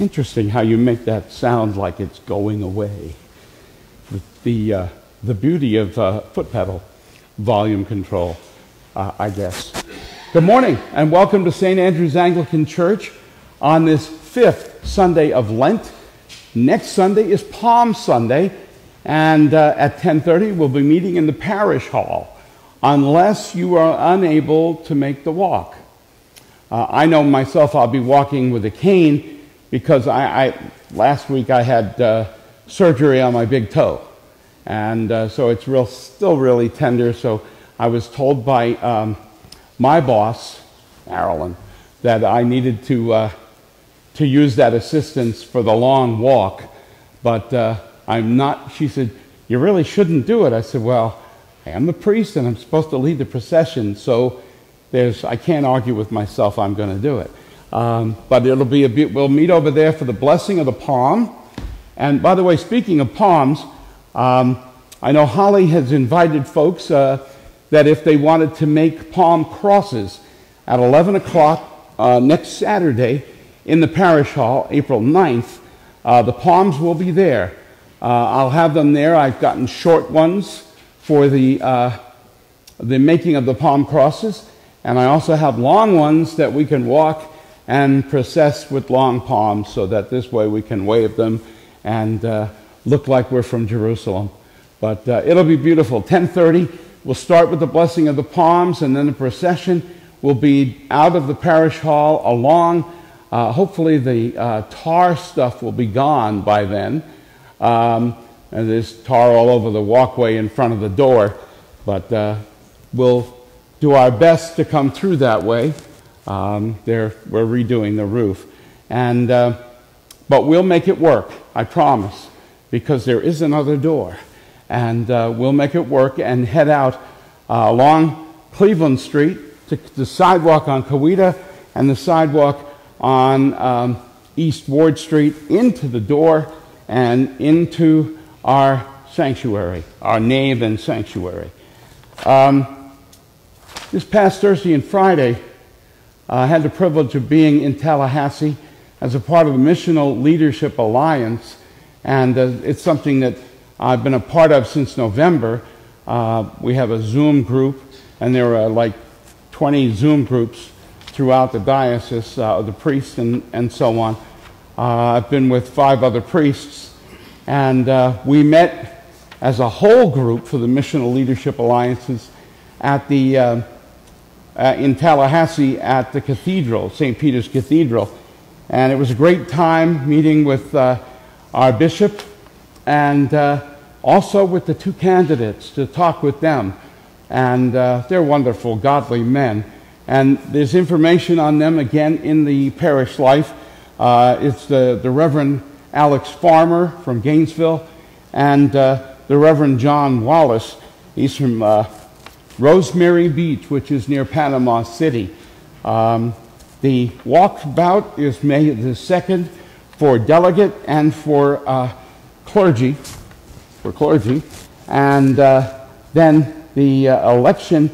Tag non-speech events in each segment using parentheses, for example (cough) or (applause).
Interesting how you make that sound like it's going away. The, uh, the beauty of uh, foot pedal volume control, uh, I guess. Good morning, and welcome to St. Andrew's Anglican Church on this fifth Sunday of Lent. Next Sunday is Palm Sunday, and uh, at 10:30 we'll be meeting in the parish hall, unless you are unable to make the walk. Uh, I know myself; I'll be walking with a cane because I, I last week I had uh, surgery on my big toe, and uh, so it's real, still really tender. So I was told by um, my boss, Marilyn, that I needed to uh, to use that assistance for the long walk, but uh, I'm not. She said, "You really shouldn't do it." I said, "Well, I am the priest, and I'm supposed to lead the procession, so." There's, I can't argue with myself, I'm going to do it. Um, but it'll be a we'll meet over there for the blessing of the palm. And by the way, speaking of palms, um, I know Holly has invited folks uh, that if they wanted to make palm crosses at 11 o'clock uh, next Saturday in the parish hall, April 9th, uh, the palms will be there. Uh, I'll have them there. I've gotten short ones for the, uh, the making of the palm crosses, and I also have long ones that we can walk and process with long palms so that this way we can wave them and uh, look like we're from Jerusalem. But uh, it'll be beautiful. 10:30, we'll start with the blessing of the palms, and then the procession will be out of the parish hall along. Uh, hopefully, the uh, tar stuff will be gone by then. Um, and there's tar all over the walkway in front of the door, but uh, we'll do our best to come through that way. Um, we're redoing the roof. And, uh, but we'll make it work, I promise, because there is another door. And uh, we'll make it work and head out uh, along Cleveland Street to the sidewalk on Coweta and the sidewalk on um, East Ward Street into the door and into our sanctuary, our nave and sanctuary. Um, this past Thursday and Friday, I had the privilege of being in Tallahassee as a part of the Missional Leadership Alliance, and uh, it's something that I've been a part of since November. Uh, we have a Zoom group, and there are like 20 Zoom groups throughout the diocese, uh, the priests and, and so on. Uh, I've been with five other priests, and uh, we met as a whole group for the Missional Leadership Alliances at the uh, in Tallahassee at the cathedral, St. Peter's Cathedral. And it was a great time meeting with uh, our bishop and uh, also with the two candidates to talk with them. And uh, they're wonderful, godly men. And there's information on them again in the parish life. Uh, it's the, the Reverend Alex Farmer from Gainesville and uh, the Reverend John Wallace. He's from Rosemary Beach, which is near Panama City. Um, the walkabout is May the 2nd for delegate and for uh, clergy, for clergy. And uh, then the uh, election,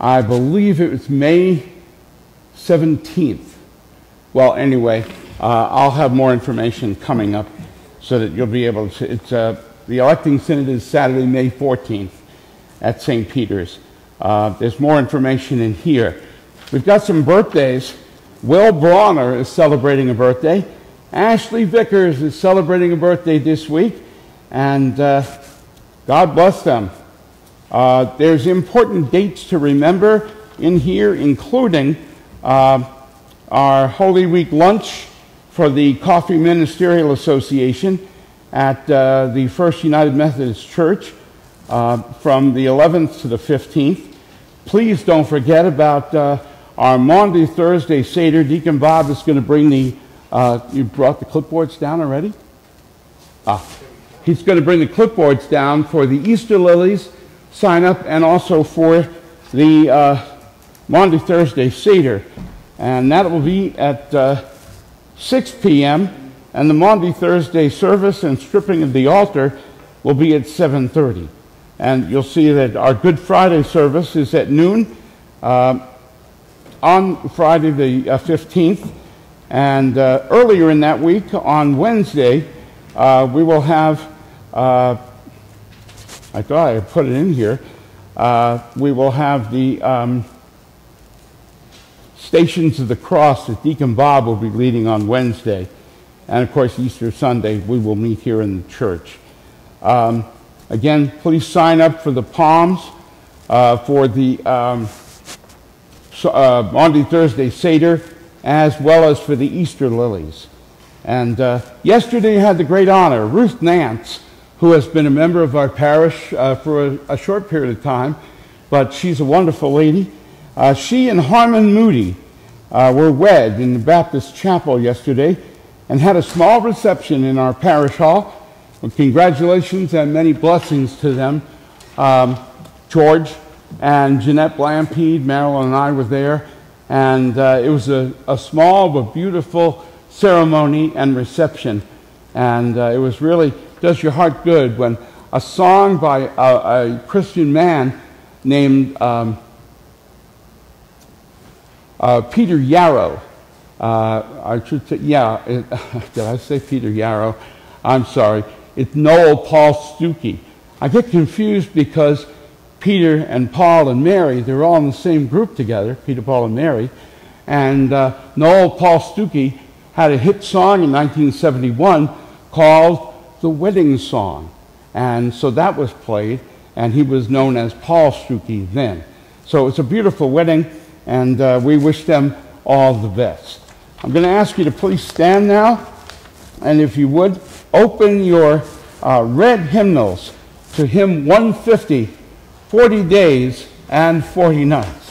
I believe it was May 17th. Well, anyway, uh, I'll have more information coming up so that you'll be able to. It's, uh, the electing synod is Saturday, May 14th at St. Peter's. Uh, there's more information in here. We've got some birthdays. Will Bronner is celebrating a birthday. Ashley Vickers is celebrating a birthday this week. And uh, God bless them. Uh, there's important dates to remember in here, including uh, our Holy Week lunch for the Coffee Ministerial Association at uh, the First United Methodist Church uh, from the 11th to the 15th. Please don't forget about uh, our Maundy Thursday Seder. Deacon Bob is going to bring the, uh, you brought the clipboards down already? Ah, he's going to bring the clipboards down for the Easter lilies sign up and also for the uh, Maundy Thursday Seder. And that will be at uh, 6 p.m. And the Maundy Thursday service and stripping of the altar will be at 7.30. And you'll see that our Good Friday service is at noon uh, on Friday the uh, 15th. And uh, earlier in that week, on Wednesday, uh, we will have, uh, I thought I put it in here, uh, we will have the um, Stations of the Cross that Deacon Bob will be leading on Wednesday. And of course, Easter Sunday, we will meet here in the church. Um, again, please sign up for the Palms, uh, for the um, so, uh, Thursday Seder, as well as for the Easter lilies. And uh, yesterday had the great honor, Ruth Nance, who has been a member of our parish uh, for a, a, short period of time, but she's a wonderful lady. Uh, she and Harmon Moody uh, were wed in the Baptist chapel yesterday and had a small reception in our parish hall. Well, congratulations and many blessings to them. Um, George and Jeanette Blampede, Marilyn and I were there, and uh, it was a, a, small but beautiful ceremony and reception. And uh, it was really, does your heart good when a song by a, a Christian man named um, uh, Peter Yarrow. Uh, I should say, yeah, it, (laughs) did I say Peter Yarrow? I'm sorry. It's Noel Paul Stookey. I get confused because Peter and Paul and Mary, they're all in the same group together, Peter, Paul, and Mary. And uh, Noel Paul Stookey had a hit song in 1971 called The Wedding Song. And so that was played, and he was known as Paul Stookey then. So it's a beautiful wedding, and uh, we wish them all the best. I'm going to ask you to please stand now, and if you would, open your uh, red hymnals to hymn 150 40 days and 40 nights.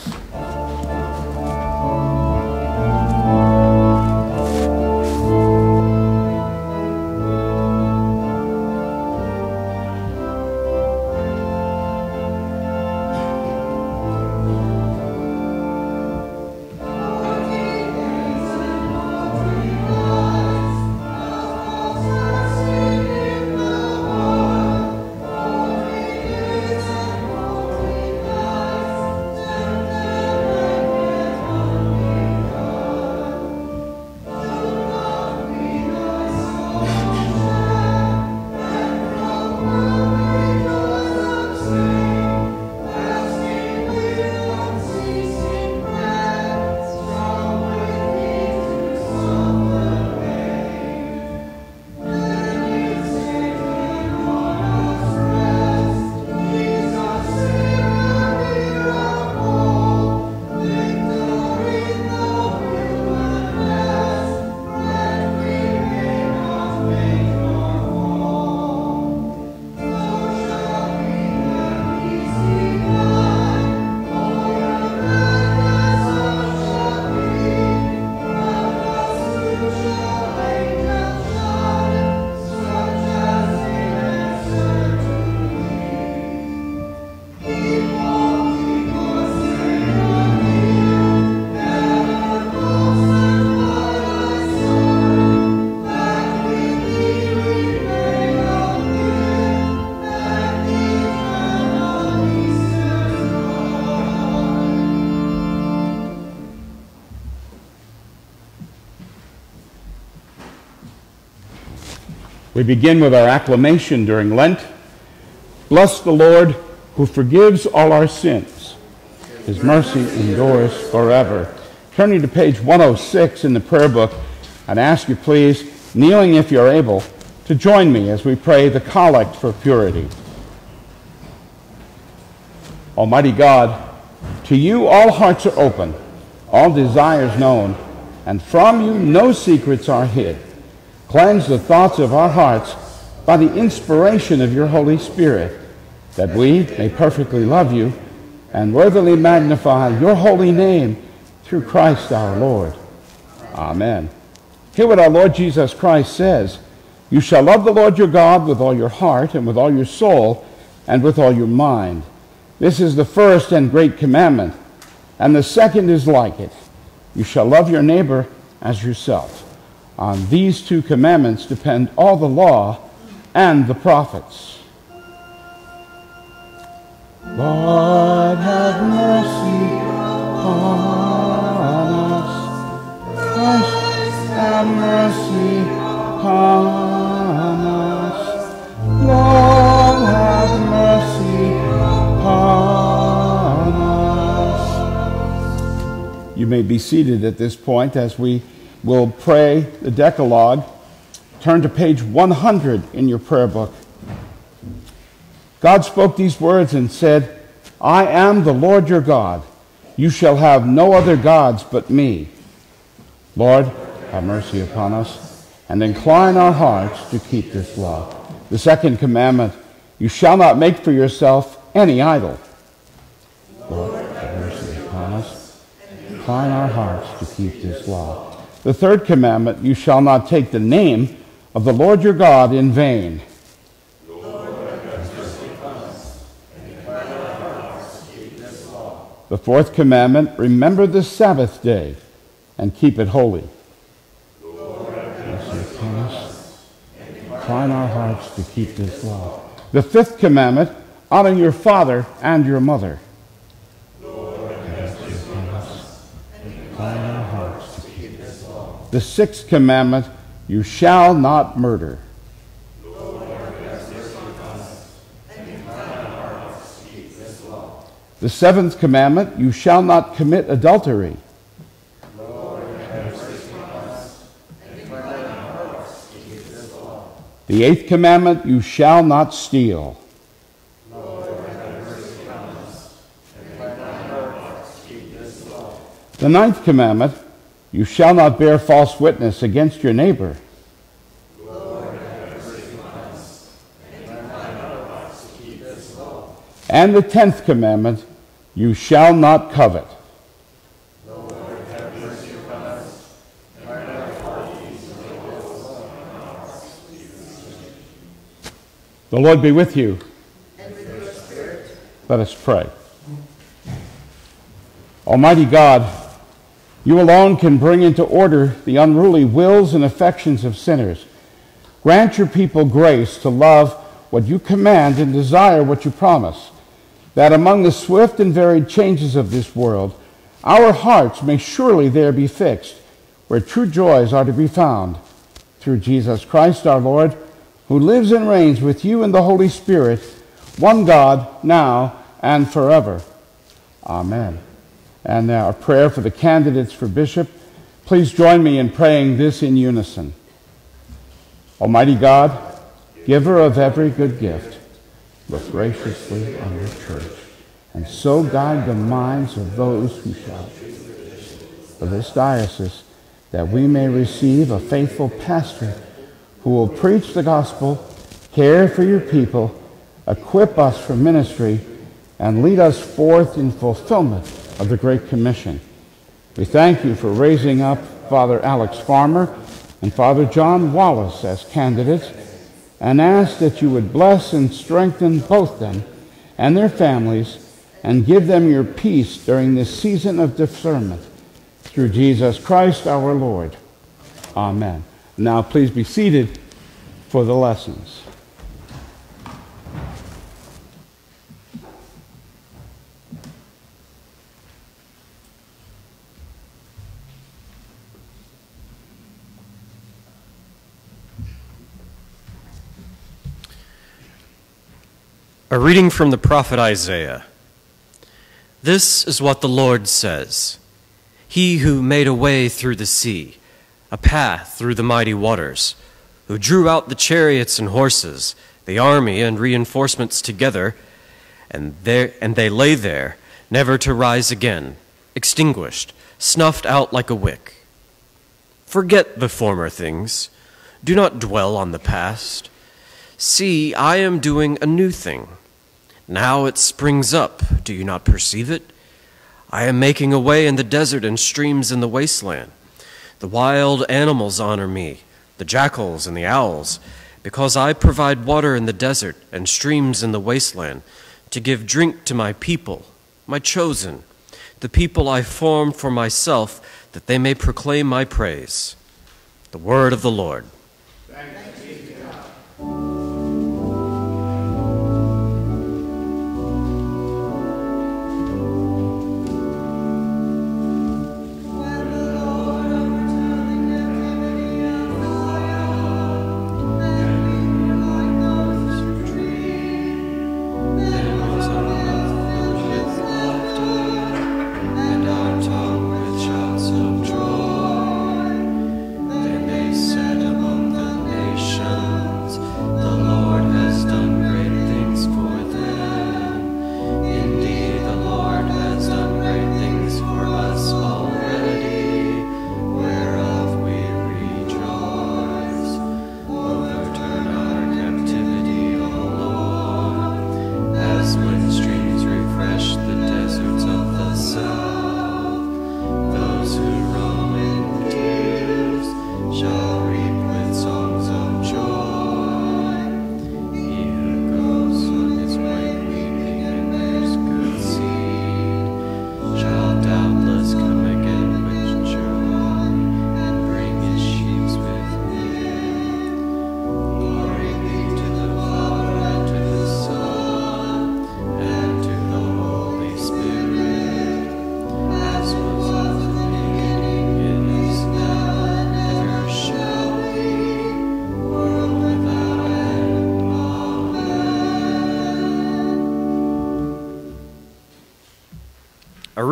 We begin with our acclamation during Lent. Bless the Lord who forgives all our sins. His mercy endures forever. Turning to page 106 in the prayer book, I'd ask you please, kneeling if you're able, to join me as we pray the collect for purity. Almighty God, to you all hearts are open, all desires known, and from you no secrets are hid. Cleanse the thoughts of our hearts by the inspiration of your Holy Spirit, that we may perfectly love you and worthily magnify your holy name through Christ our Lord. Amen. Hear what our Lord Jesus Christ says You shall love the Lord your God with all your heart, and with all your soul, and with all your mind. This is the first and great commandment, and the second is like it You shall love your neighbor as yourself. On these two commandments depend all the law and the prophets. Lord, have mercy on us. Christ, have mercy on us. Lord, have mercy on us. You may be seated at this point as we will pray the Decalogue. Turn to page 100 in your prayer book. God spoke these words and said, I am the Lord your God. You shall have no other gods but me. Lord, have mercy upon us and incline our hearts to keep this law. The second commandment, you shall not make for yourself any idol. Lord, have mercy upon us and incline our hearts to keep this law. The third commandment, you shall not take the name of the Lord your God in vain. The fourth commandment, remember the Sabbath day and keep it holy. Our hearts to keep this law. The fifth commandment, honor your father and your mother. The sixth commandment, you shall not murder. The seventh commandment, you shall not commit adultery. The eighth commandment, you shall not steal. The ninth commandment, you shall not bear false witness against your neighbor. And the tenth commandment, you shall not covet. The Lord be with you. With. Let us pray. Almighty God, you alone can bring into order the unruly wills and affections of sinners. Grant your people grace to love what you command and desire what you promise that among the swift and varied changes of this world, our hearts may surely there be fixed, where true joys are to be found. Through Jesus Christ our Lord, who lives and reigns with you in the Holy Spirit, one God, now and forever. Amen. And now a prayer for the candidates for bishop. Please join me in praying this in unison. Almighty God, giver of every good gift, look graciously on your church, and so guide the minds of those who shall for this diocese, that we may receive a faithful pastor who will preach the gospel, care for your people, equip us for ministry, and lead us forth in fulfillment of the Great Commission. We thank you for raising up Father Alex Farmer and Father John Wallace as candidates and ask that you would bless and strengthen both them and their families and give them your peace during this season of discernment. Through Jesus Christ our Lord. Amen. Now please be seated for the lessons. A reading from the prophet Isaiah. This is what the Lord says He who made a way through the sea, a path through the mighty waters, who drew out the chariots and horses, the army and reinforcements together, and, there, and they lay there, never to rise again, extinguished, snuffed out like a wick. Forget the former things. Do not dwell on the past. See, I am doing a new thing. Now it springs up. Do you not perceive it? I am making a way in the desert and streams in the wasteland. The wild animals honor me, the jackals and the owls, because I provide water in the desert and streams in the wasteland to give drink to my people, my chosen, the people I formed for myself, that they may proclaim my praise. The word of the Lord. A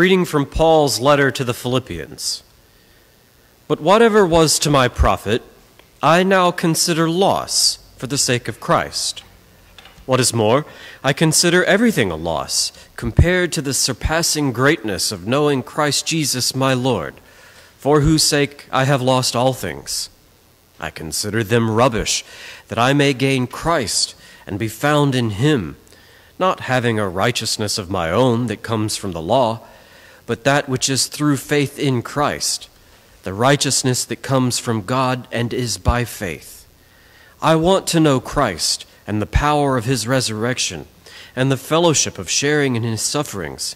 reading from Paul's letter to the Philippians. But whatever was to my profit, I now consider loss for the sake of Christ. What is more, I consider everything a loss compared to the surpassing greatness of knowing Christ Jesus my Lord, for whose sake I have lost all things. I consider them rubbish, that I may gain Christ and be found in him, not having a righteousness of my own that comes from the law, but that which is through faith in Christ, the righteousness that comes from God and is by faith. I want to know Christ and the power of his resurrection, and the fellowship of sharing in his sufferings,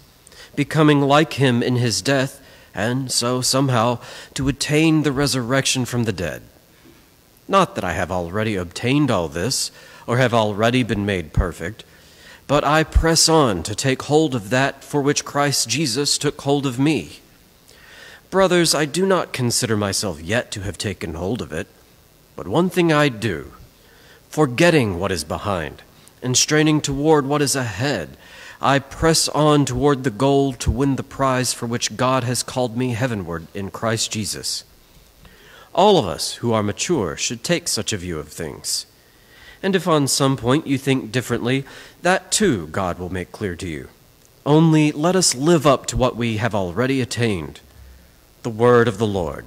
becoming like him in his death, and so somehow to attain the resurrection from the dead. Not that I have already obtained all this, or have already been made perfect, but I press on to take hold of that for which Christ Jesus took hold of me. Brothers, I do not consider myself yet to have taken hold of it, but one thing I do forgetting what is behind and straining toward what is ahead. I press on toward the goal to win the prize for which God has called me heavenward in Christ Jesus. All of us who are mature should take such a view of things. And if on some point you think differently, that too God will make clear to you. Only let us live up to what we have already attained. The word of the Lord.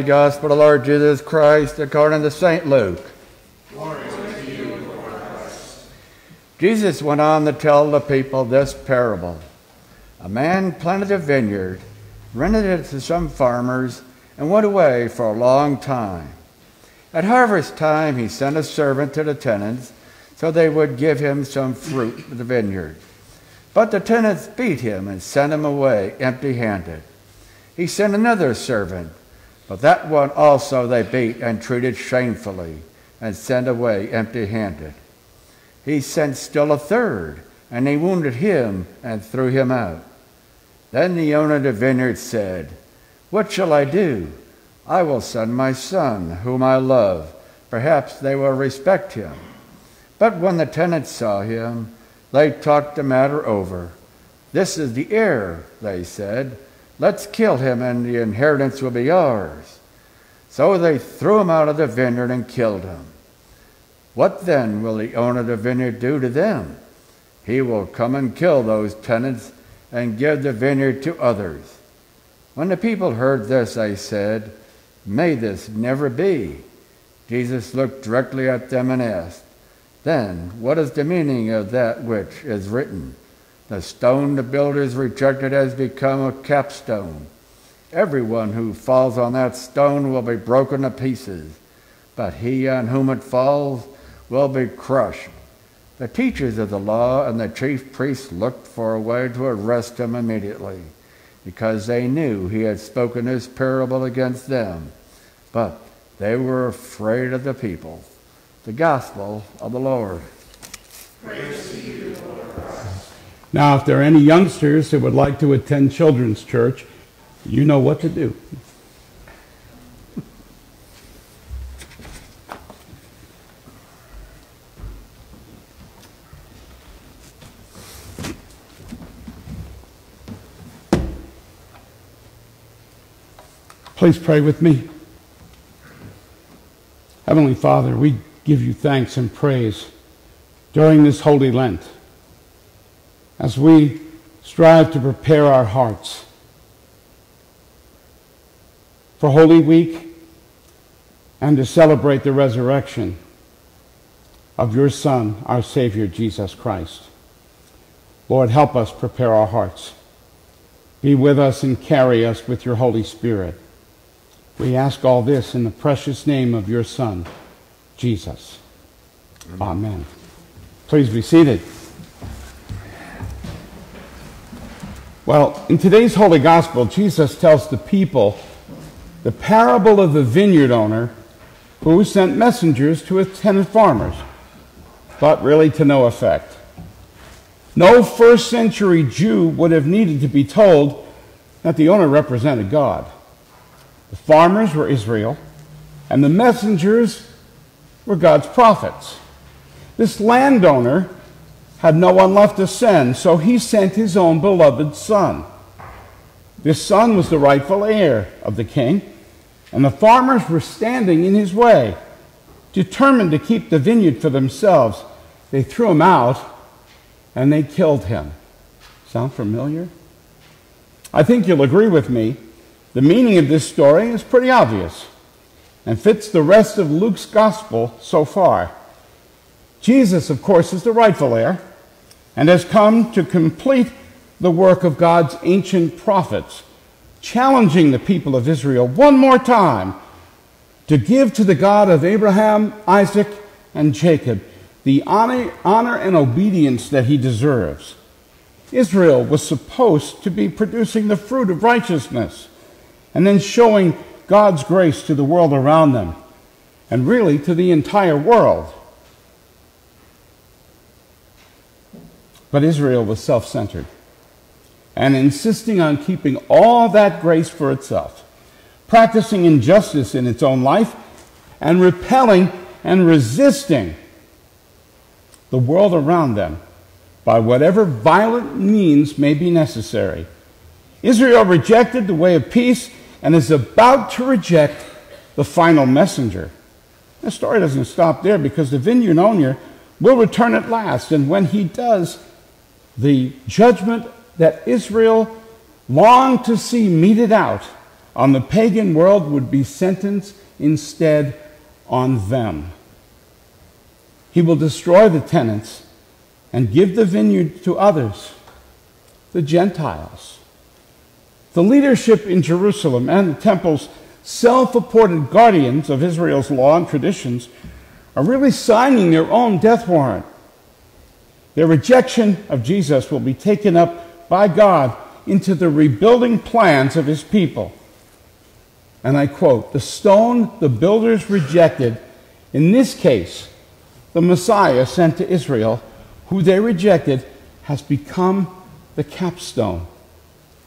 Holy Gospel Lord Jesus Christ according to St. Luke. Jesus went on to tell the people this parable. A man planted a vineyard, rented it to some farmers, and went away for a long time. At harvest time, he sent a servant to the tenants so they would give him some fruit of the vineyard. But the tenants beat him and sent him away empty handed. He sent another servant but that one also they beat and treated shamefully and sent away empty handed. He sent still a third, and they wounded him and threw him out. Then the owner of the vineyard said, What shall I do? I will send my son, whom I love. Perhaps they will respect him. But when the tenants saw him, they talked the matter over. This is the heir, they said. Let's kill him, and the inheritance will be ours. So they threw him out of the vineyard and killed him. What then will the owner of the vineyard do to them? He will come and kill those tenants and give the vineyard to others. When the people heard this, they said, May this never be. Jesus looked directly at them and asked, Then, what is the meaning of that which is written? The stone the builders rejected has become a capstone. Everyone who falls on that stone will be broken to pieces, but he on whom it falls will be crushed. The teachers of the law and the chief priests looked for a way to arrest him immediately, because they knew he had spoken this parable against them. But they were afraid of the people. The gospel of the Lord. You, Lord now, if there are any youngsters that would like to attend children's church, you know what to do. Please pray with me. Heavenly Father, we give you thanks and praise during this Holy Lent as we strive to prepare our hearts for Holy Week and to celebrate the resurrection of your Son, our Savior, Jesus Christ. Lord, help us prepare our hearts. Be with us and carry us with your Holy Spirit. We ask all this in the precious name of your Son, Jesus. Amen. Amen. Please be seated. Well, in today's Holy Gospel, Jesus tells the people the parable of the vineyard owner who sent messengers to his tenant farmers, but really to no effect. No first century Jew would have needed to be told that the owner represented God. The farmers were Israel, and the messengers were God's prophets. This landowner had no one left to send, so he sent his own beloved son. This son was the rightful heir of the king, and the farmers were standing in his way. Determined to keep the vineyard for themselves, they threw him out and they killed him. Sound familiar? I think you'll agree with me. The meaning of this story is pretty obvious and fits the rest of Luke's gospel so far. Jesus, of course, is the rightful heir and has come to complete the work of God's ancient prophets challenging the people of Israel one more time to give to the God of Abraham, Isaac, and Jacob the honor, honor and obedience that he deserves. Israel was supposed to be producing the fruit of righteousness and then showing God's grace to the world around them and really to the entire world. But Israel was self centered and insisting on keeping all that grace for itself, practicing injustice in its own life, and repelling and resisting the world around them by whatever violent means may be necessary. Israel rejected the way of peace and is about to reject the final messenger. The story doesn't stop there because the vineyard owner will return at last, and when he does, the judgment that Israel longed to see meted out on the pagan world would be sentenced instead on them. He will destroy the tenants and give the vineyard to others, the Gentiles. The leadership in Jerusalem and the temple's self appointed guardians of Israel's law and traditions are really signing their own death warrant. Their rejection of Jesus will be taken up by God into the rebuilding plans of his people. And I quote The stone the builders rejected, in this case, the Messiah sent to Israel, who they rejected, has become the capstone.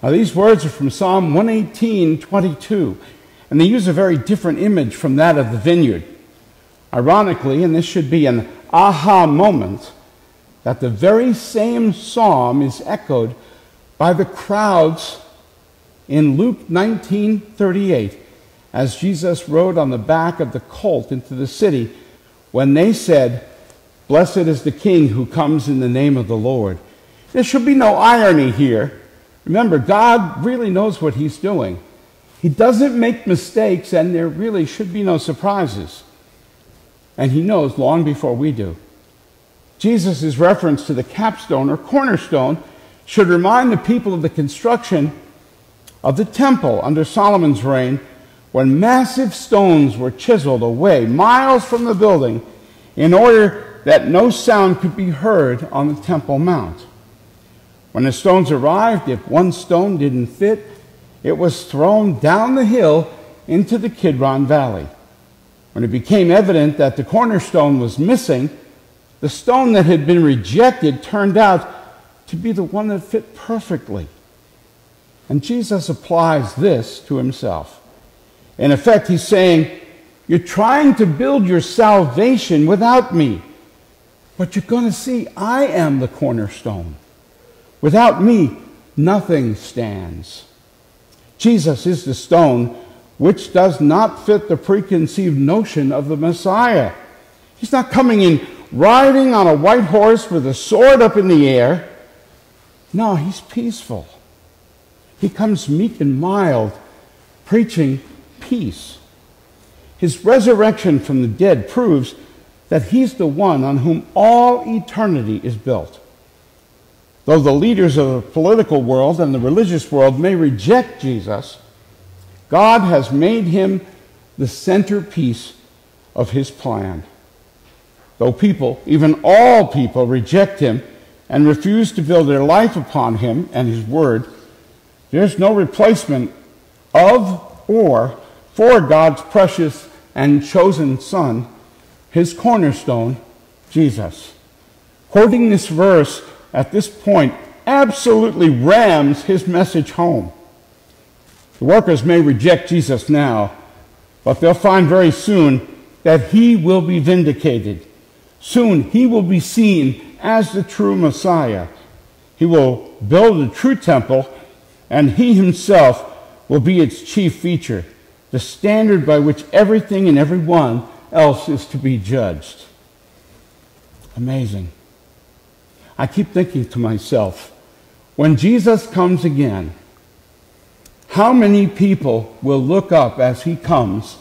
Now, these words are from Psalm 118 22, and they use a very different image from that of the vineyard. Ironically, and this should be an aha moment, that the very same psalm is echoed by the crowds in Luke 19:38 as Jesus rode on the back of the colt into the city when they said, "Blessed is the king who comes in the name of the Lord." There should be no irony here. Remember, God really knows what he's doing. He doesn't make mistakes and there really should be no surprises. And he knows long before we do. Jesus' reference to the capstone or cornerstone should remind the people of the construction of the temple under Solomon's reign when massive stones were chiseled away miles from the building in order that no sound could be heard on the Temple Mount. When the stones arrived, if one stone didn't fit, it was thrown down the hill into the Kidron Valley. When it became evident that the cornerstone was missing, the stone that had been rejected turned out to be the one that fit perfectly. And Jesus applies this to himself. In effect, he's saying, You're trying to build your salvation without me, but you're going to see I am the cornerstone. Without me, nothing stands. Jesus is the stone which does not fit the preconceived notion of the Messiah. He's not coming in riding on a white horse with a sword up in the air. No, he's peaceful. He comes meek and mild, preaching peace. His resurrection from the dead proves that he's the one on whom all eternity is built. Though the leaders of the political world and the religious world may reject Jesus, God has made him the centerpiece of his plan. Though people, even all people, reject him and refuse to build their life upon him and his word, there's no replacement of or for God's precious and chosen Son, his cornerstone, Jesus. Quoting this verse at this point absolutely rams his message home. The workers may reject Jesus now, but they'll find very soon that he will be vindicated. Soon he will be seen as the true Messiah. He will build a true temple, and he himself will be its chief feature, the standard by which everything and everyone else is to be judged. Amazing. I keep thinking to myself, when Jesus comes again, how many people will look up as he comes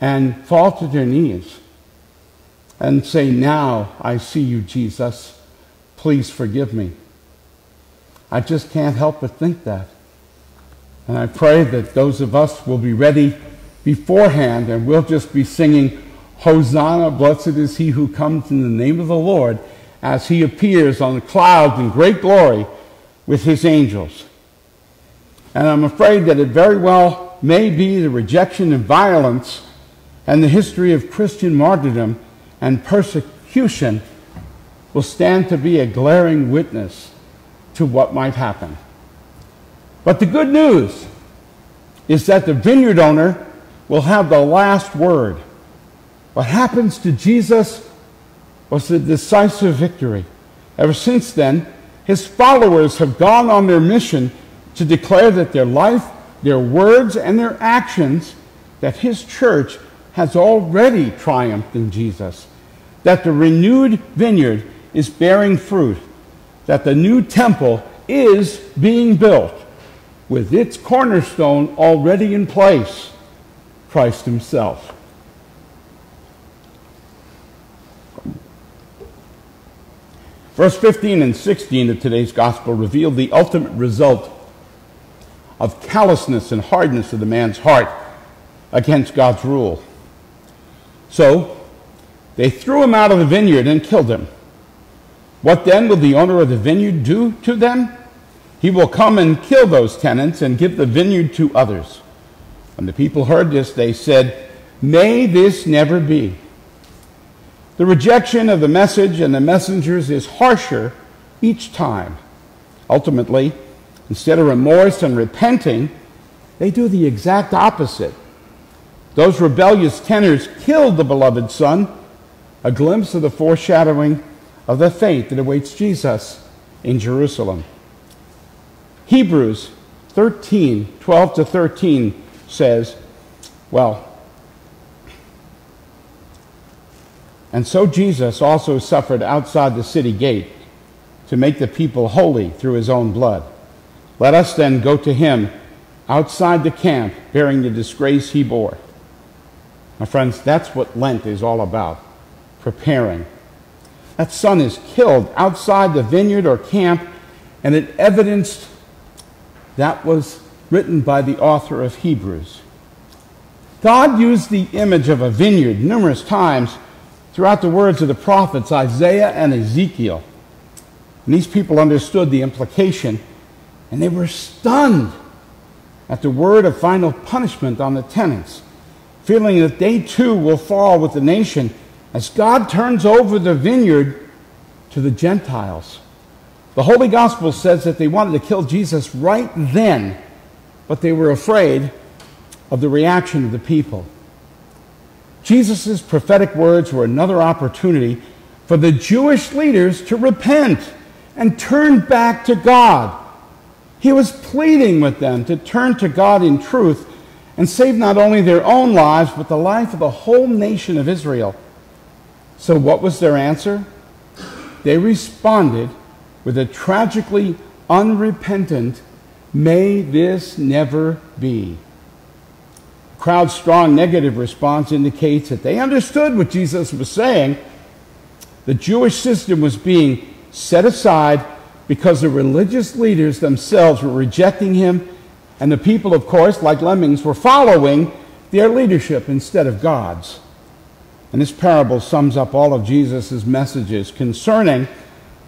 and fall to their knees and say, Now I see you, Jesus. Please forgive me. I just can't help but think that. And I pray that those of us will be ready beforehand and we'll just be singing, Hosanna, blessed is he who comes in the name of the Lord as he appears on the clouds in great glory with his angels. And I'm afraid that it very well may be the rejection and violence and the history of Christian martyrdom and persecution will stand to be a glaring witness to what might happen. But the good news is that the vineyard owner will have the last word. What happens to Jesus was the decisive victory. Ever since then, his followers have gone on their mission to declare that their life, their words, and their actions, that his church has already triumphed in Jesus, that the renewed vineyard is bearing fruit, that the new temple is being built with its cornerstone already in place, Christ himself. Verse 15 and 16 of today's gospel reveal the ultimate result of callousness and hardness of the man's heart against God's rule. So they threw him out of the vineyard and killed him. What then will the owner of the vineyard do to them? He will come and kill those tenants and give the vineyard to others. When the people heard this, they said, May this never be. The rejection of the message and the messengers is harsher each time. Ultimately, instead of remorse and repenting, they do the exact opposite. Those rebellious tenors killed the beloved Son, a glimpse of the foreshadowing of the fate that awaits Jesus in Jerusalem. Hebrews 13, 12 to 13 says, well, And so Jesus also suffered outside the city gate to make the people holy through his own blood. Let us then go to him outside the camp bearing the disgrace he bore. My friends, that's what Lent is all about preparing. that son is killed outside the vineyard or camp, and it evidenced that was written by the author of Hebrews. God used the image of a vineyard numerous times throughout the words of the prophets Isaiah and Ezekiel. And these people understood the implication, and they were stunned at the word of final punishment on the tenants, feeling that they too will fall with the nation as God turns over the vineyard to the Gentiles. The Holy Gospel says that they wanted to kill Jesus right then, but they were afraid of the reaction of the people. Jesus' prophetic words were another opportunity for the Jewish leaders to repent and turn back to God. He was pleading with them to turn to God in truth and save not only their own lives, but the life of the whole nation of Israel. So, what was their answer? They responded with a tragically unrepentant, May this never be crowd's strong negative response indicates that they understood what Jesus was saying. The Jewish system was being set aside because the religious leaders themselves were rejecting him, and the people, of course, like lemmings, were following their leadership instead of God's. And this parable sums up all of Jesus' messages concerning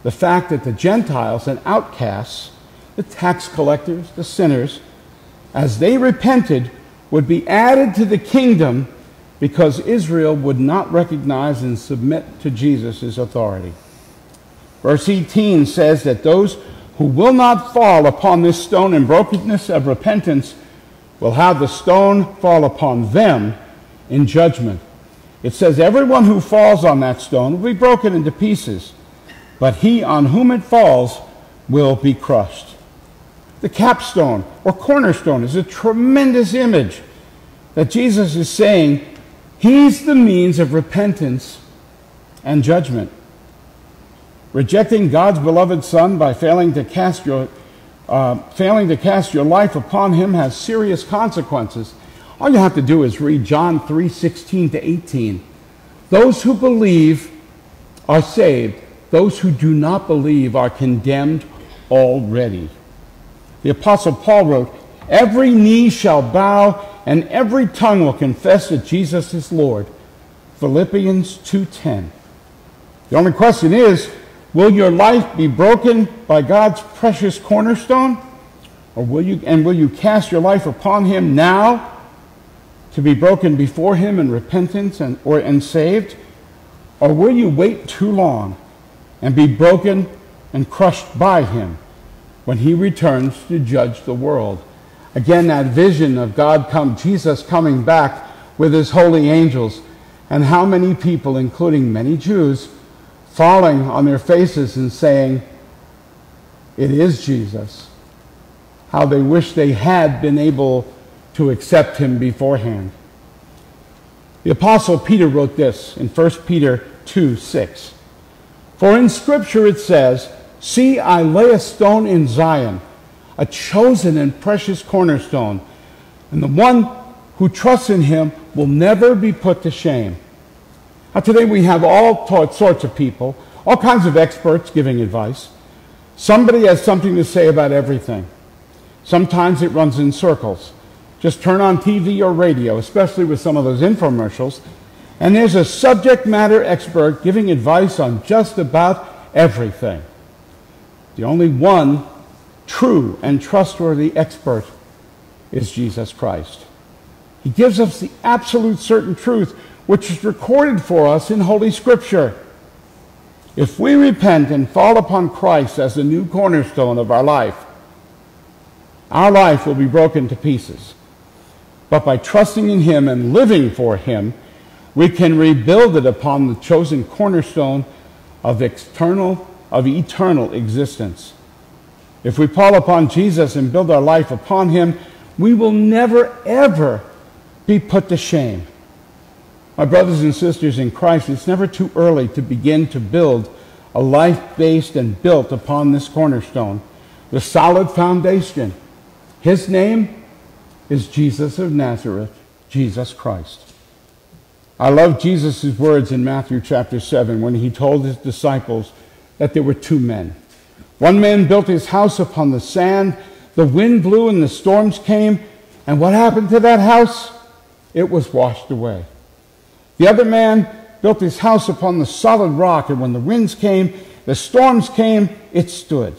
the fact that the Gentiles and outcasts, the tax collectors, the sinners, as they repented, would be added to the kingdom because Israel would not recognize and submit to Jesus' authority. Verse 18 says that those who will not fall upon this stone in brokenness of repentance will have the stone fall upon them in judgment. It says, Everyone who falls on that stone will be broken into pieces, but he on whom it falls will be crushed. The capstone or cornerstone is a tremendous image that Jesus is saying he's the means of repentance and judgment. Rejecting God's beloved Son by failing to cast your, uh, failing to cast your life upon him has serious consequences. All you have to do is read John 3:16 to 18. Those who believe are saved, those who do not believe are condemned already. The Apostle Paul wrote, Every knee shall bow and every tongue will confess that Jesus is Lord. Philippians 2:10. The only question is, will your life be broken by God's precious cornerstone? Or will you and will you cast your life upon him now to be broken before him in repentance and or and saved? Or will you wait too long and be broken and crushed by him when he returns to judge the world? Again, that vision of God come, Jesus coming back with his holy angels, and how many people, including many Jews, falling on their faces and saying, It is Jesus. How they wish they had been able to accept him beforehand. The Apostle Peter wrote this in 1 Peter 2 6. For in Scripture it says, See, I lay a stone in Zion, a chosen and precious cornerstone, and the one who trusts in him will never be put to shame. Now, today we have all sorts of people, all kinds of experts giving advice. Somebody has something to say about everything. Sometimes it runs in circles. Just turn on TV or radio, especially with some of those infomercials, and there's a subject matter expert giving advice on just about everything. The only one true and trustworthy expert is Jesus Christ. He gives us the absolute certain truth which is recorded for us in Holy Scripture. If we repent and fall upon Christ as the new cornerstone of our life, our life will be broken to pieces. But by trusting in Him and living for Him, we can rebuild it upon the chosen cornerstone of external, of eternal existence. If we call upon Jesus and build our life upon him, we will never, ever be put to shame. My brothers and sisters in Christ, it's never too early to begin to build a life based and built upon this cornerstone, the solid foundation. His name is Jesus of Nazareth, Jesus Christ. I love Jesus' words in Matthew chapter 7 when he told his disciples that there were two men. One man built his house upon the sand, the wind blew and the storms came, and what happened to that house? It was washed away. The other man built his house upon the solid rock, and when the winds came, the storms came, it stood.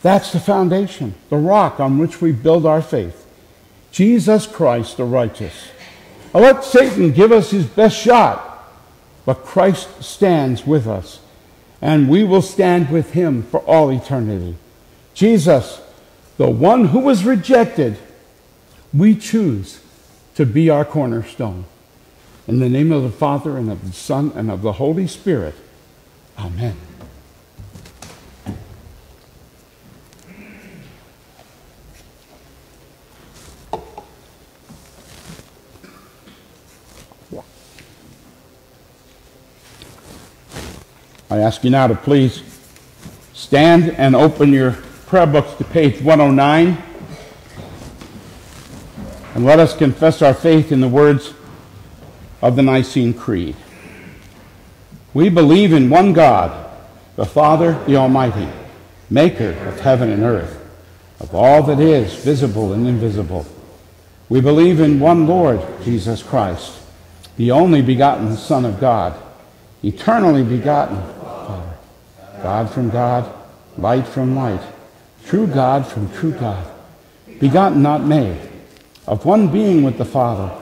That's the foundation, the rock on which we build our faith. Jesus Christ the righteous. Now let Satan give us his best shot, but Christ stands with us, and we will stand with him for all eternity. Jesus, the one who was rejected, we choose to be our cornerstone. In the name of the Father, and of the Son, and of the Holy Spirit. Amen. I ask you now to please stand and open your prayer books to page 109. And let us confess our faith in the words of the Nicene Creed. We believe in one God, the Father, the Almighty, maker of heaven and earth, of all that is visible and invisible. We believe in one Lord, Jesus Christ, the only begotten Son of God, eternally begotten God from God, light from light, true God from true God, begotten, not made, of one being with the Father.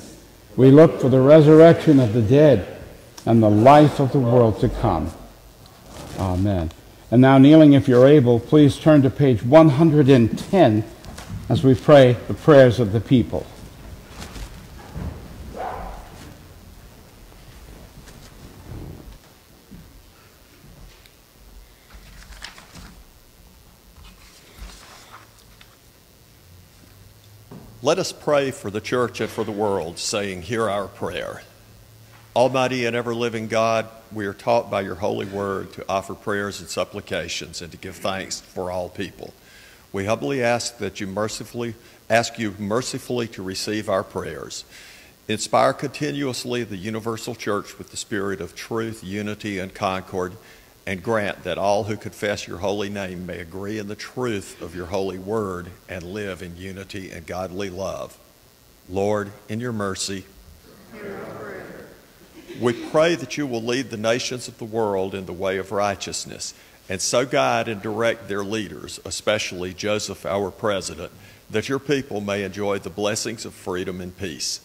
We look for the resurrection of the dead and the life of the world to come. Amen. And now, kneeling, if you're able, please turn to page 110 as we pray the prayers of the people. Let us pray for the church and for the world, saying, Hear our prayer. Almighty and ever living God, we are taught by your holy word to offer prayers and supplications and to give thanks for all people. We humbly ask that you mercifully ask you mercifully to receive our prayers. Inspire continuously the universal church with the spirit of truth, unity, and concord and grant that all who confess your holy name may agree in the truth of your holy word and live in unity and godly love. Lord, in your mercy, we pray that you will lead the nations of the world in the way of righteousness and so guide and direct their leaders, especially Joseph, our president, that your people may enjoy the blessings of freedom and peace.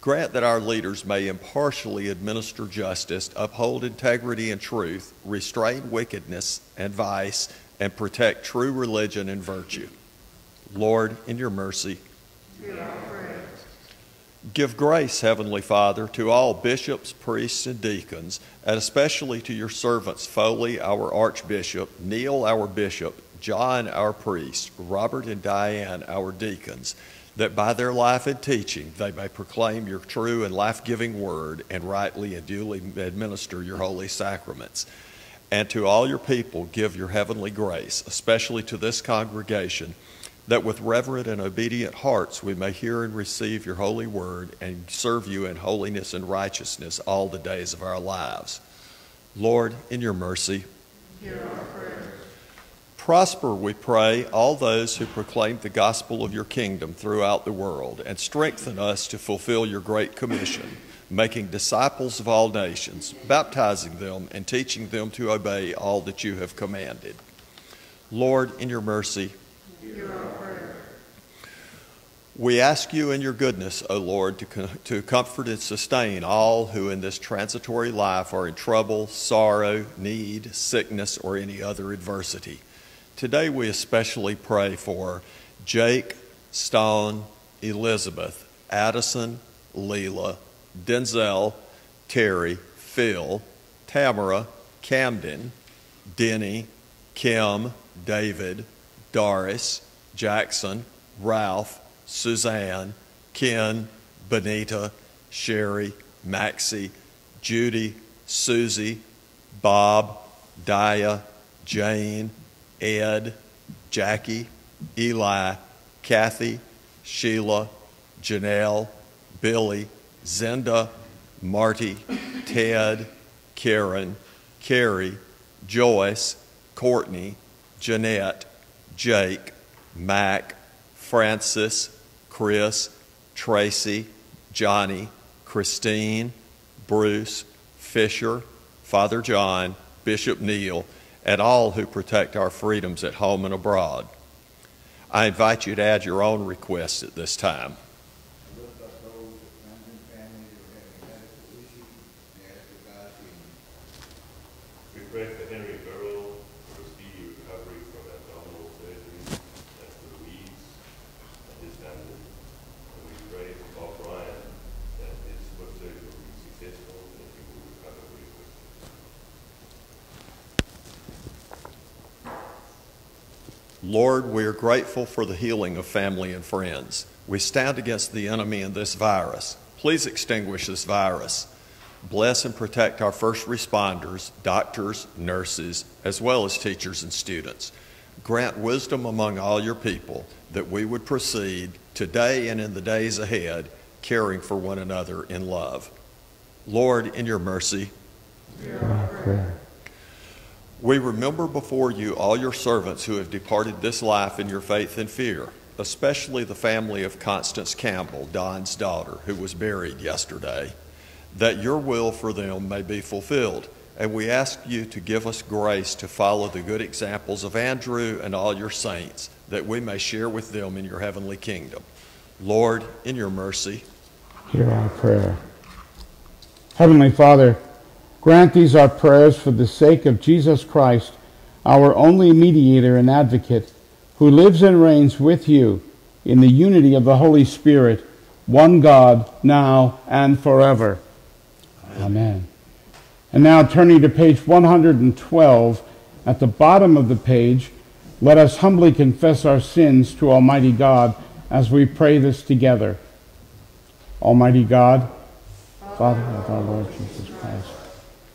Grant that our leaders may impartially administer justice, uphold integrity and truth, restrain wickedness and vice, and protect true religion and virtue. Lord, in your mercy, give grace, Heavenly Father, to all bishops, priests, and deacons, and especially to your servants Foley, our archbishop, Neil, our bishop, John, our priest, Robert and Diane, our deacons that by their life and teaching they may proclaim your true and life giving word and rightly and duly administer your holy sacraments. And to all your people, give your heavenly grace, especially to this congregation, that with reverent and obedient hearts we may hear and receive your holy word and serve you in holiness and righteousness all the days of our lives. Lord, in your mercy, hear our prayer. Prosper, we pray, all those who proclaim the gospel of your kingdom throughout the world, and strengthen us to fulfill your great commission making disciples of all nations, baptizing them and teaching them to obey all that you have commanded. Lord, in your mercy, we ask you in your goodness, O Lord, to, to comfort and sustain all who in this transitory life are in trouble, sorrow, need, sickness, or any other adversity. Today we especially pray for Jake, Stone, Elizabeth, Addison, Leela, Denzel, Terry, Phil, Tamara, Camden, Denny, Kim, David, Doris, Jackson, Ralph, Suzanne, Ken, Benita, Sherry, Maxie, Judy, Susie, Bob, Dia, Jane, Ed, Jackie, Eli, Kathy, Sheila, Janelle, Billy, Zenda, Marty, Ted, Karen, Carrie, Joyce, Courtney, Jeanette, Jake, Mac, Francis, Chris, Tracy, Johnny, Christine, Bruce, Fisher, Father John, Bishop Neil, and all who protect our freedoms at home and abroad. I invite you to add your own requests at this time. We pray for Henry Burrow for speedy recovery from abdominal surgery and for Louise and his family. And we pray for Bob Ryan that his foot surgery will be successful and he will recover very quickly. Lord, we are grateful for the healing of family and friends. We stand against the enemy and this virus. Please extinguish this virus. Bless and protect our first responders, doctors, nurses, as well as teachers and students. Grant wisdom among all your people that we would proceed today and in the days ahead, caring for one another in love. Lord, in your mercy, we remember before you all your servants who have departed this life in your faith and fear, especially the family of Constance Campbell, Don's daughter, who was buried yesterday, that your will for them may be fulfilled. And we ask you to give us grace to follow the good examples of Andrew and all your saints, that we may share with them in your heavenly kingdom. Lord, in your mercy, Hear our prayer. Heavenly Father, grant these our prayers for the sake of Jesus Christ, our only mediator and advocate, who lives and reigns with you in the unity of the Holy Spirit, one God, now and forever. Amen. And now, turning to page 112, at the bottom of the page, let us humbly confess our sins to Almighty God as we pray this together. Almighty God, Father of our Lord Jesus Christ,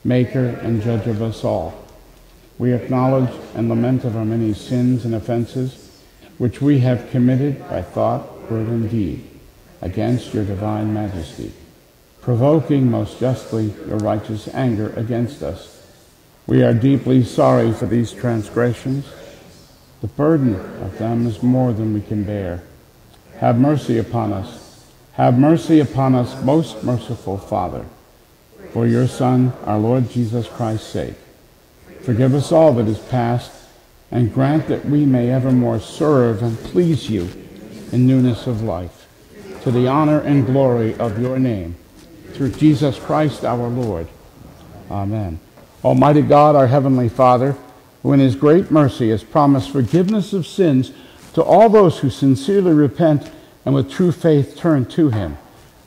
Maker and Judge of us all, we acknowledge and lament of our many sins and offenses which we have committed by thought, word, and deed against your divine majesty, provoking most justly your righteous anger against us. We are deeply sorry for these transgressions. The burden of them is more than we can bear. Have mercy upon us have mercy upon us, most merciful Father, for your Son, our Lord Jesus Christ's sake. Forgive us all that is past, and grant that we may evermore serve and please you in newness of life, to the honor and glory of your name, through Jesus Christ our Lord. Amen. Almighty God, our Heavenly Father, who in his great mercy has promised forgiveness of sins to all those who sincerely repent and with true faith turn to him.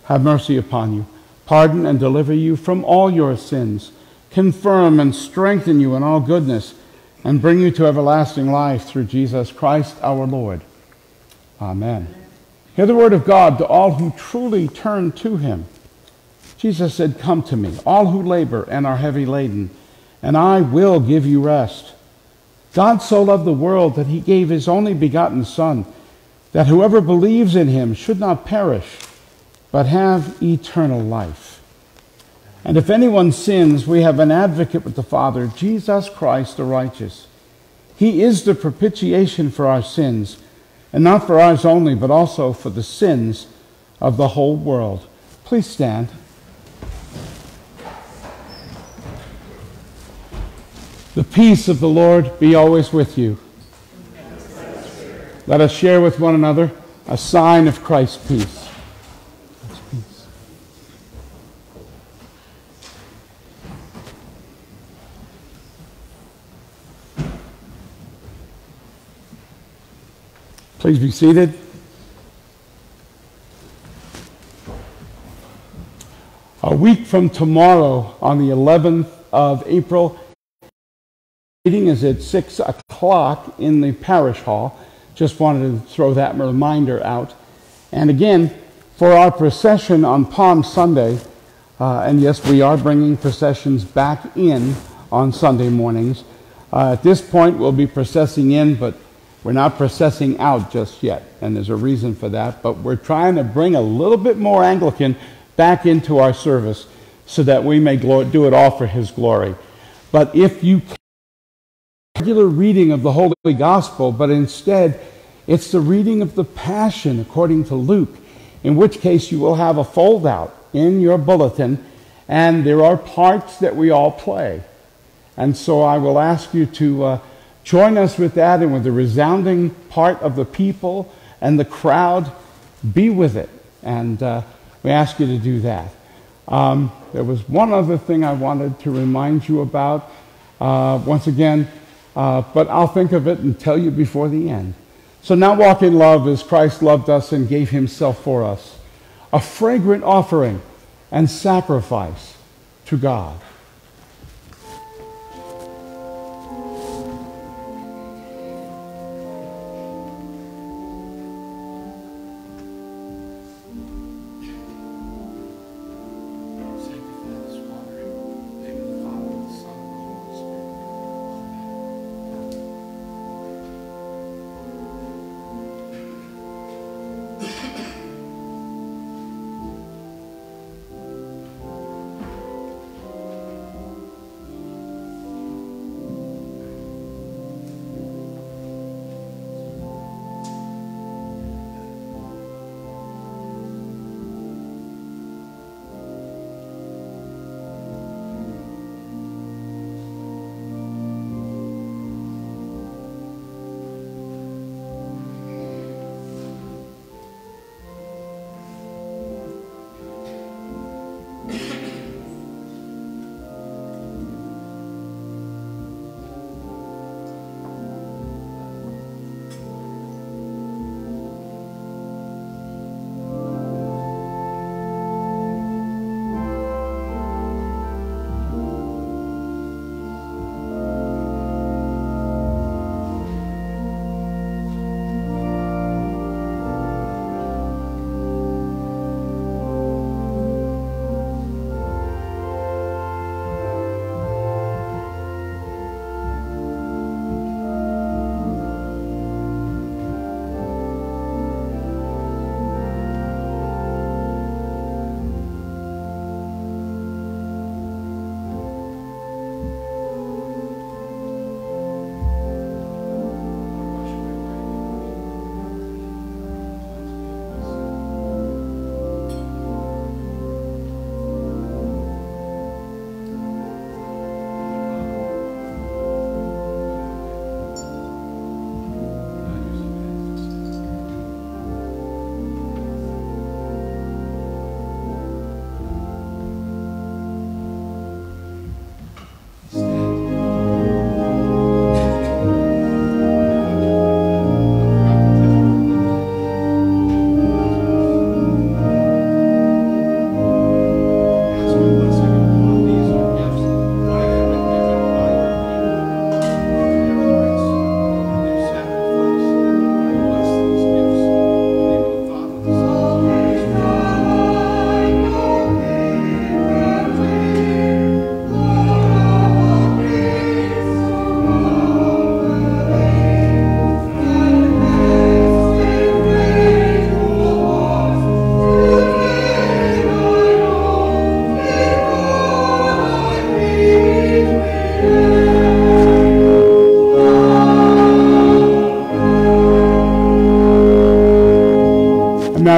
Have mercy upon you, pardon and deliver you from all your sins, confirm and strengthen you in all goodness, and bring you to everlasting life through Jesus Christ our Lord. Amen. Hear the word of God to all who truly turn to him. Jesus said, Come to me, all who labor and are heavy laden, and I will give you rest. God so loved the world that he gave his only begotten Son that whoever believes in him should not perish, but have eternal life. And if anyone sins, we have an advocate with the Father, Jesus Christ the righteous. He is the propitiation for our sins, and not for ours only, but also for the sins of the whole world. Please stand. The peace of the Lord be always with you. Let us share with one another a sign of Christ's peace. Please be seated. A week from tomorrow, on the 11th of April, meeting is at 6 o'clock in the parish hall. Just wanted to throw that reminder out. And again, for our procession on Palm Sunday, uh, and yes, we are bringing processions back in on Sunday mornings. Uh, at this point, we'll be processing in, but we're not processing out just yet, and there's a reason for that. But we're trying to bring a little bit more Anglican back into our service so that we may do it all for His glory. But if you regular reading of the Holy Gospel, but instead it's the reading of the Passion according to Luke, in which case you will have a foldout in your bulletin, and there are parts that we all play. And so I will ask you to uh, join us with that and with the resounding part of the people and the crowd. Be with it. And uh, we ask you to do that. Um, there was one other thing I wanted to remind you about. Uh, once again, uh, but I'll think of it and tell you before the end. So now walk in love as Christ loved us and gave himself for us, a fragrant offering and sacrifice to God.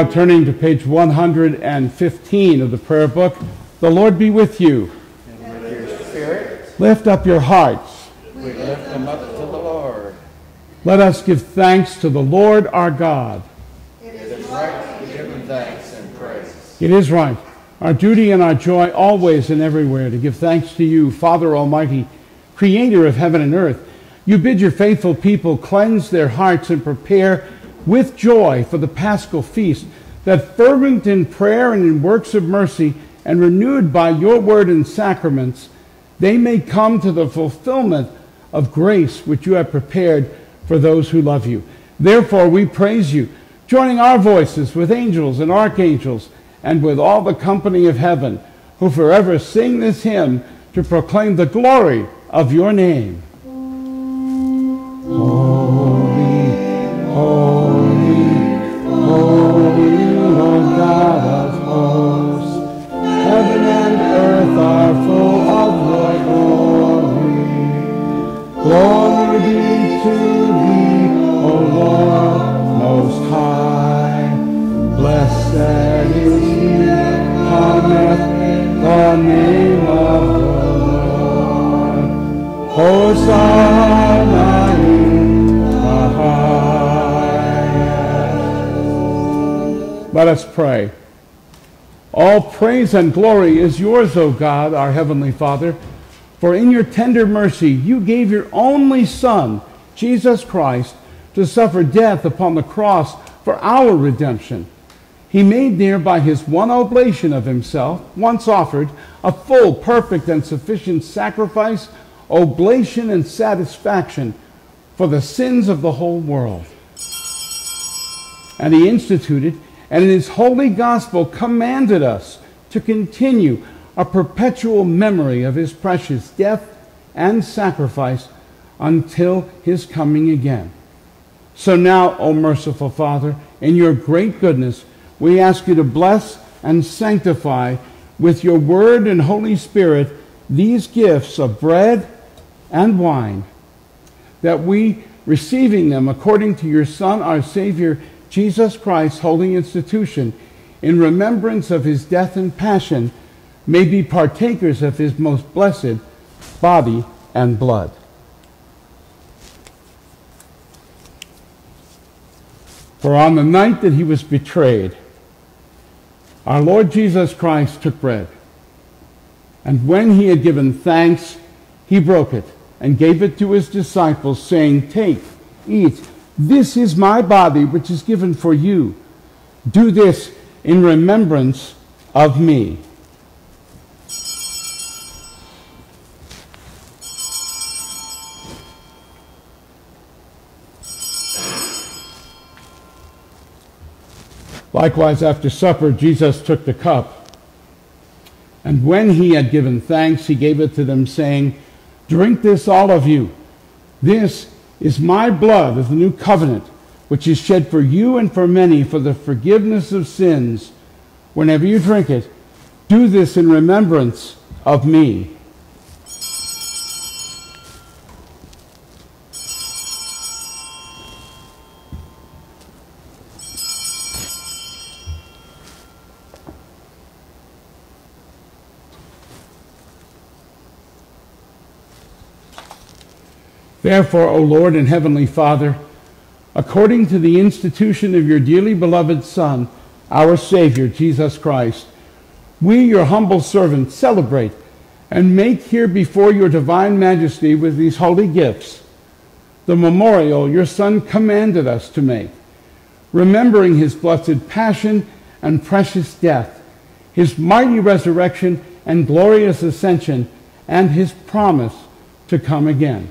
Now turning to page 115 of the prayer book. The Lord be with you. And with your spirit. Lift up your hearts. We lift them up to the Lord. Let us give thanks to the Lord our God. It is right to give him thanks and praise. It is right, our duty and our joy always and everywhere to give thanks to you, Father Almighty, creator of heaven and earth. You bid your faithful people cleanse their hearts and prepare with joy for the paschal feast, that fervent in prayer and in works of mercy, and renewed by your word and sacraments, they may come to the fulfillment of grace which you have prepared for those who love you. Therefore, we praise you, joining our voices with angels and archangels and with all the company of heaven, who forever sing this hymn to proclaim the glory of your name. Holy, holy, Hosanna in the highest. Let us pray. All praise and glory is yours, O God, our heavenly Father, for in your tender mercy you gave your only Son, Jesus Christ, to suffer death upon the cross for our redemption. He made there by his one oblation of himself, once offered, a full, perfect, and sufficient sacrifice, oblation, and satisfaction for the sins of the whole world. And he instituted, and in his holy gospel commanded us to continue a perpetual memory of his precious death and sacrifice until his coming again. So now, O merciful Father, in your great goodness, we ask you to bless and sanctify with your word and Holy Spirit these gifts of bread and wine, that we, receiving them according to your Son, our Savior, Jesus Christ's holy institution, in remembrance of his death and passion, may be partakers of his most blessed body and blood. For on the night that he was betrayed, our Lord Jesus Christ took bread. And when he had given thanks, he broke it and gave it to his disciples, saying, Take, eat. This is my body, which is given for you. Do this in remembrance of me. Likewise, after supper, Jesus took the cup. And when he had given thanks, he gave it to them, saying, Drink this, all of you. This is my blood of the new covenant, which is shed for you and for many for the forgiveness of sins. Whenever you drink it, do this in remembrance of me. Therefore, O Lord and Heavenly Father, according to the institution of your dearly beloved Son, our Savior, Jesus Christ, we, your humble servants, celebrate and make here before your divine majesty with these holy gifts the memorial your Son commanded us to make, remembering his blessed passion and precious death, his mighty resurrection and glorious ascension, and his promise to come again.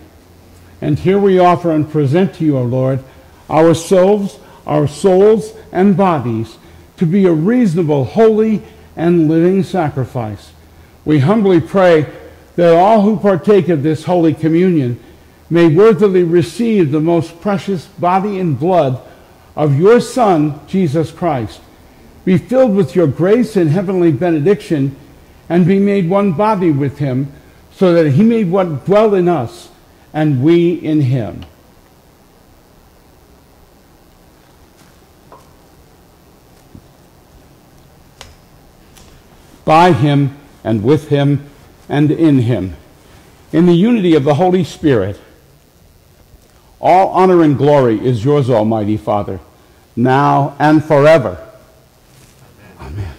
And here we offer and present to you, O Lord, ourselves, our souls and bodies to be a reasonable, holy, and living sacrifice. We humbly pray that all who partake of this holy communion may worthily receive the most precious body and blood of your Son, Jesus Christ, be filled with your grace and heavenly benediction, and be made one body with him, so that he may dwell in us and we in him. By him and with him and in him, in the unity of the Holy Spirit, All honor and glory is yours, Almighty Father, now and forever. Amen.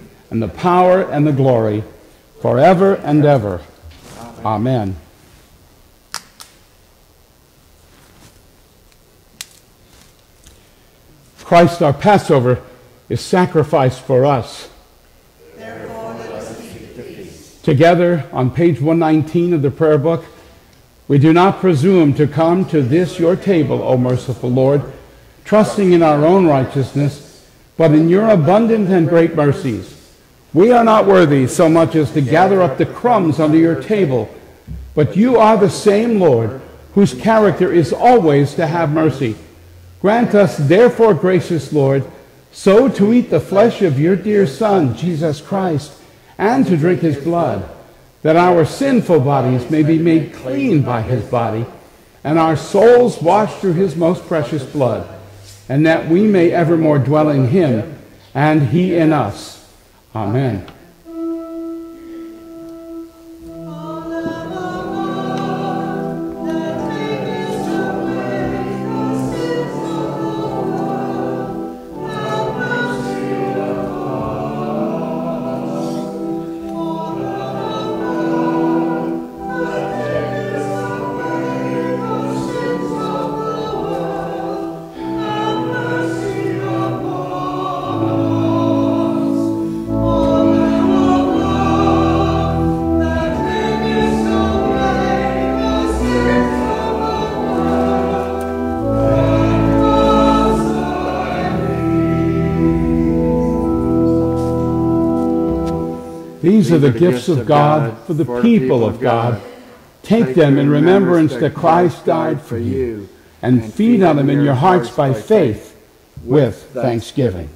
and the power, and the glory, forever and ever. Amen. Christ, our Passover, is sacrificed for us. Therefore, let us keep the feast. Together, on page 119 of the prayer book, we do not presume to come to this your table, O merciful Lord, trusting in our own righteousness, but in your abundant and great mercies. We are not worthy so much as to gather up the crumbs under your table, but you are the same Lord, whose character is always to have mercy. Grant us, therefore, gracious Lord, so to eat the flesh of your dear Son, Jesus Christ, and to drink his blood that our sinful bodies may be made clean by his body, and our souls washed through his most precious blood, and that we may evermore dwell in him, and he in us. Amen. These are the gifts of God for the people of God. Take them in remembrance that Christ died for you, and feed on them in your hearts by faith with thanksgiving.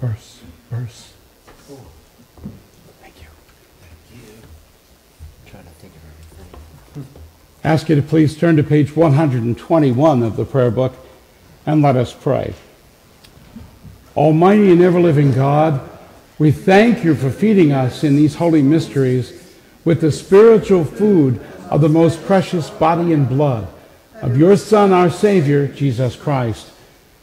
Verse, verse. Thank you. Thank you. I'm Trying to think of everything. Ask you to please turn to page 121 of the prayer book and let us pray. Almighty and ever living God, we thank you for feeding us in these holy mysteries with the spiritual food of the most precious body and blood of your Son, our Savior, Jesus Christ,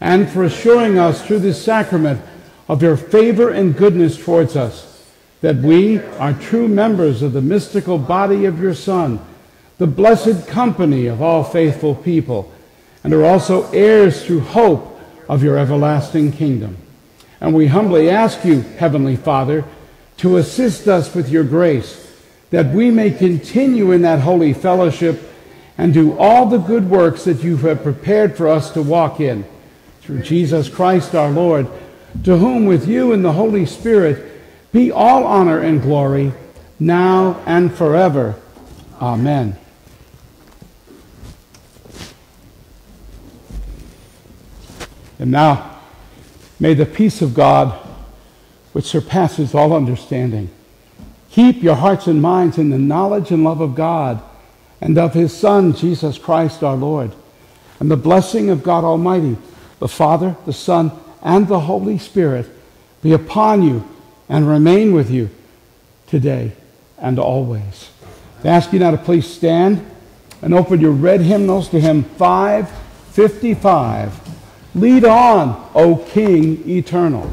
and for assuring us through this sacrament of your favor and goodness towards us, that we are true members of the mystical body of your Son, the blessed company of all faithful people, and are also heirs through hope of your everlasting kingdom. And we humbly ask you, Heavenly Father, to assist us with your grace, that we may continue in that holy fellowship and do all the good works that you have prepared for us to walk in. Through Jesus Christ our Lord, to whom with you and the Holy Spirit be all honor and glory, now and forever. Amen. And now, may the peace of God, which surpasses all understanding, keep your hearts and minds in the knowledge and love of God and of his Son, Jesus Christ our Lord. And the blessing of God Almighty, the Father, the Son, and the Holy Spirit be upon you and remain with you today and always. I ask you now to please stand and open your red hymnals to hymn 555. Lead on, O King eternal.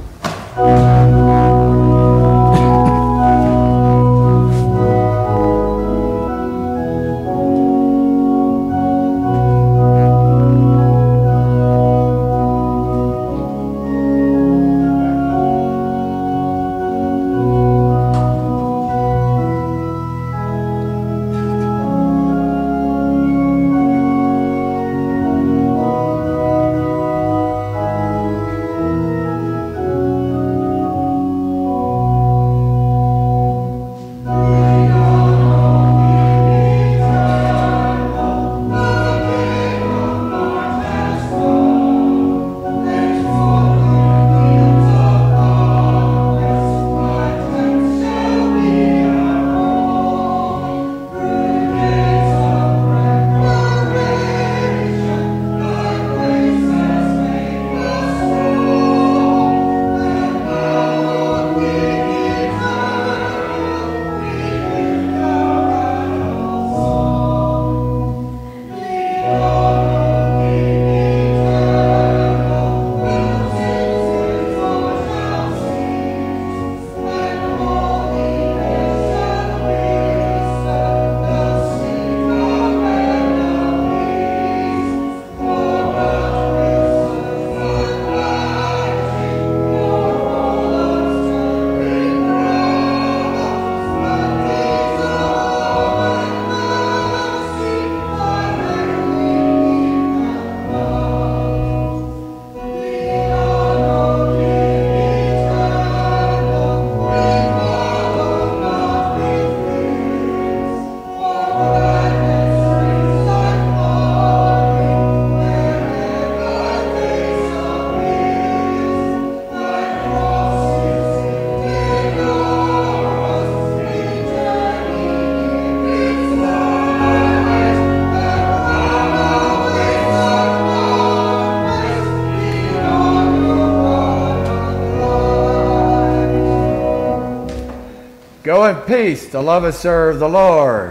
In peace to love and serve the Lord.